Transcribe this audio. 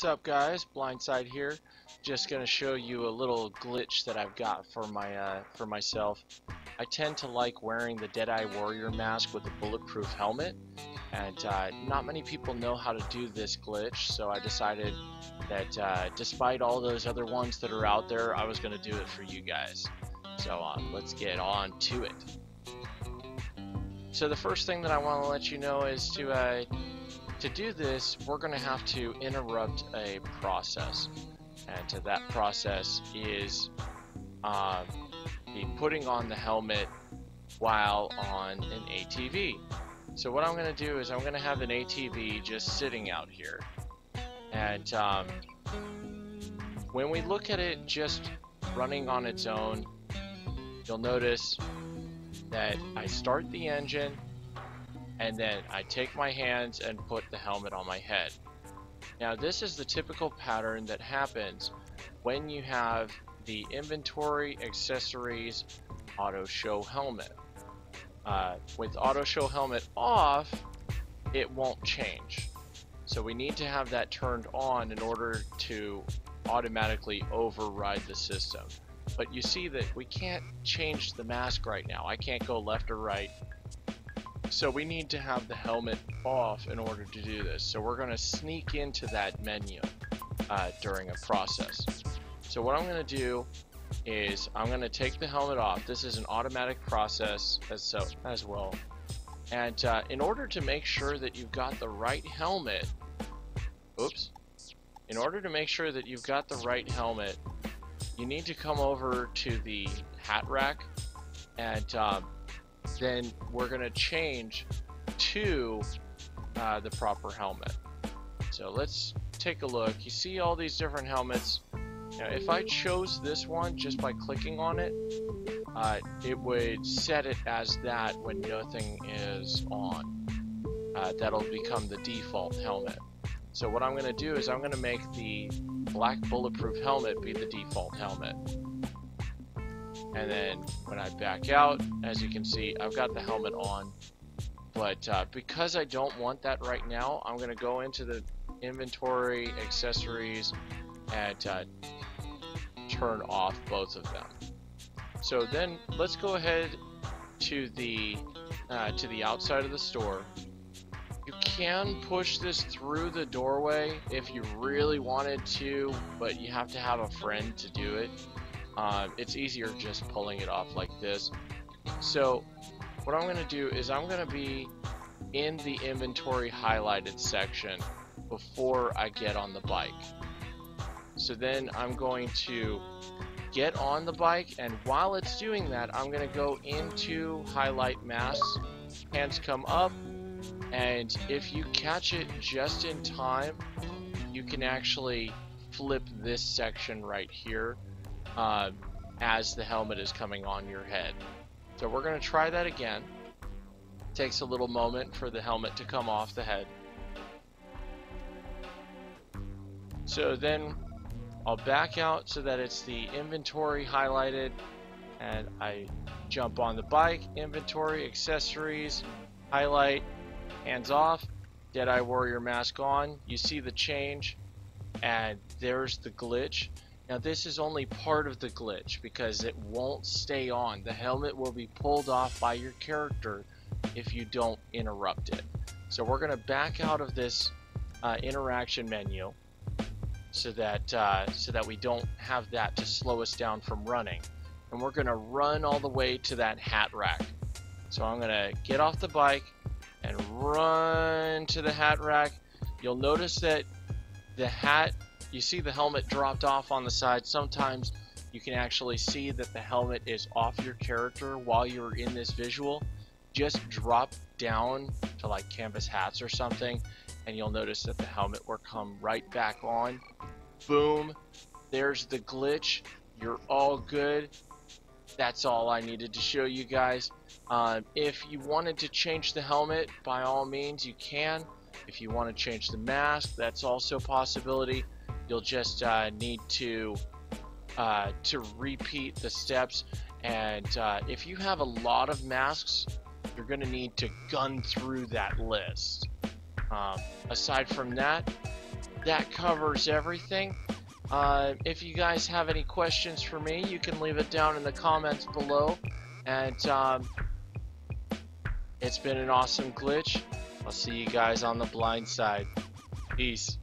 What's up guys, Blindside here. Just gonna show you a little glitch that I've got for my uh, for myself. I tend to like wearing the Deadeye Warrior mask with a bulletproof helmet and uh, not many people know how to do this glitch so I decided that uh, despite all those other ones that are out there I was gonna do it for you guys. So uh, let's get on to it. So the first thing that I want to let you know is to uh, to do this, we're going to have to interrupt a process. And to that process is uh, the putting on the helmet while on an ATV. So what I'm going to do is I'm going to have an ATV just sitting out here. And um, when we look at it just running on its own, you'll notice that I start the engine and then I take my hands and put the helmet on my head. Now this is the typical pattern that happens when you have the inventory accessories auto show helmet. Uh, with auto show helmet off, it won't change. So we need to have that turned on in order to automatically override the system. But you see that we can't change the mask right now. I can't go left or right so we need to have the helmet off in order to do this. So we're going to sneak into that menu uh, during a process. So what I'm going to do is I'm going to take the helmet off. This is an automatic process as so as well. And uh, in order to make sure that you've got the right helmet, oops, in order to make sure that you've got the right helmet, you need to come over to the hat rack and um, then we're going to change to uh, the proper helmet. So let's take a look. You see all these different helmets. Now, if I chose this one just by clicking on it, uh, it would set it as that when nothing is on. Uh, that'll become the default helmet. So what I'm going to do is I'm going to make the black bulletproof helmet be the default helmet. And then when I back out, as you can see, I've got the helmet on. But uh, because I don't want that right now, I'm going to go into the inventory, accessories, and uh, turn off both of them. So then let's go ahead to the uh, to the outside of the store. You can push this through the doorway if you really wanted to, but you have to have a friend to do it. Uh, it's easier just pulling it off like this. So what I'm going to do is I'm going to be in the inventory highlighted section before I get on the bike. So then I'm going to get on the bike and while it's doing that I'm going to go into highlight mass hands come up and if you catch it just in time you can actually flip this section right here uh, as the helmet is coming on your head. So we're going to try that again. It takes a little moment for the helmet to come off the head. So then I'll back out so that it's the inventory highlighted and I jump on the bike, inventory, accessories, highlight, hands off, Deadeye Warrior mask on. You see the change and there's the glitch. Now this is only part of the glitch because it won't stay on. The helmet will be pulled off by your character if you don't interrupt it. So we're going to back out of this uh, interaction menu so that uh, so that we don't have that to slow us down from running. And we're going to run all the way to that hat rack. So I'm going to get off the bike and run to the hat rack. You'll notice that the hat you see the helmet dropped off on the side. Sometimes you can actually see that the helmet is off your character while you're in this visual. Just drop down to like canvas hats or something and you'll notice that the helmet will come right back on. Boom. There's the glitch. You're all good. That's all I needed to show you guys. Um, if you wanted to change the helmet, by all means you can. If you want to change the mask, that's also a possibility. You'll just uh, need to uh, to repeat the steps. And uh, if you have a lot of masks, you're going to need to gun through that list. Um, aside from that, that covers everything. Uh, if you guys have any questions for me, you can leave it down in the comments below. And um, it's been an awesome glitch. I'll see you guys on the blind side. Peace.